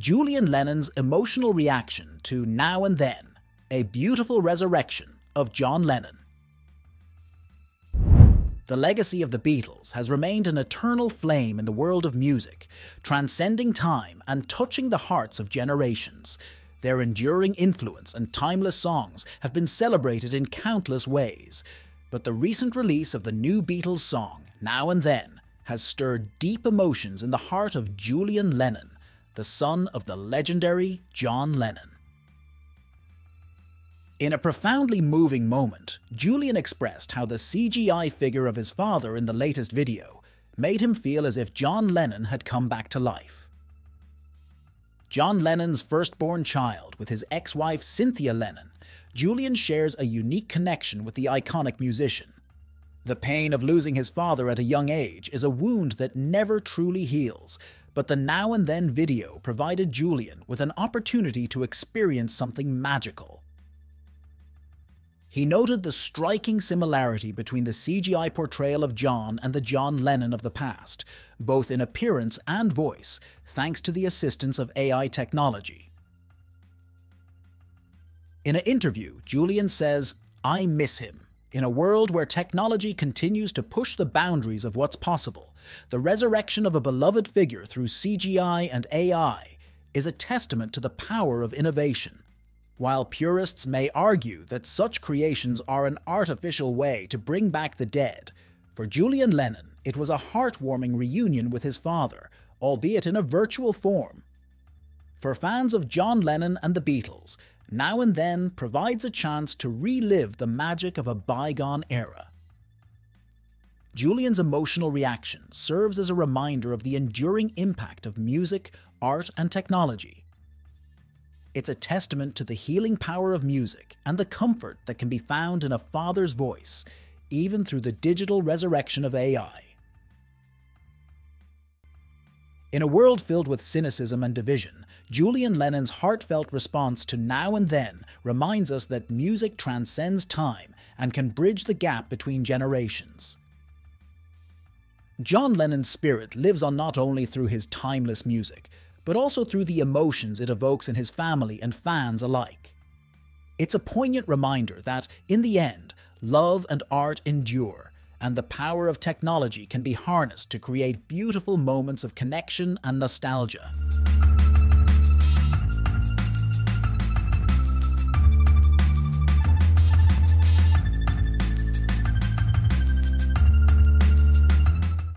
Julian Lennon's emotional reaction to Now and Then, a beautiful resurrection of John Lennon. The legacy of the Beatles has remained an eternal flame in the world of music, transcending time and touching the hearts of generations. Their enduring influence and timeless songs have been celebrated in countless ways. But the recent release of the new Beatles song, Now and Then, has stirred deep emotions in the heart of Julian Lennon, the son of the legendary John Lennon. In a profoundly moving moment, Julian expressed how the CGI figure of his father in the latest video made him feel as if John Lennon had come back to life. John Lennon's firstborn child with his ex-wife Cynthia Lennon, Julian shares a unique connection with the iconic musician. The pain of losing his father at a young age is a wound that never truly heals, but the Now and Then video provided Julian with an opportunity to experience something magical. He noted the striking similarity between the CGI portrayal of John and the John Lennon of the past, both in appearance and voice, thanks to the assistance of AI technology. In an interview, Julian says, I miss him. In a world where technology continues to push the boundaries of what's possible, the resurrection of a beloved figure through CGI and AI is a testament to the power of innovation. While purists may argue that such creations are an artificial way to bring back the dead, for Julian Lennon it was a heartwarming reunion with his father, albeit in a virtual form. For fans of John Lennon and the Beatles, Now and Then provides a chance to relive the magic of a bygone era. Julian's emotional reaction serves as a reminder of the enduring impact of music, art, and technology it's a testament to the healing power of music and the comfort that can be found in a father's voice, even through the digital resurrection of AI. In a world filled with cynicism and division, Julian Lennon's heartfelt response to Now and Then reminds us that music transcends time and can bridge the gap between generations. John Lennon's spirit lives on not only through his timeless music, but also through the emotions it evokes in his family and fans alike. It's a poignant reminder that, in the end, love and art endure, and the power of technology can be harnessed to create beautiful moments of connection and nostalgia.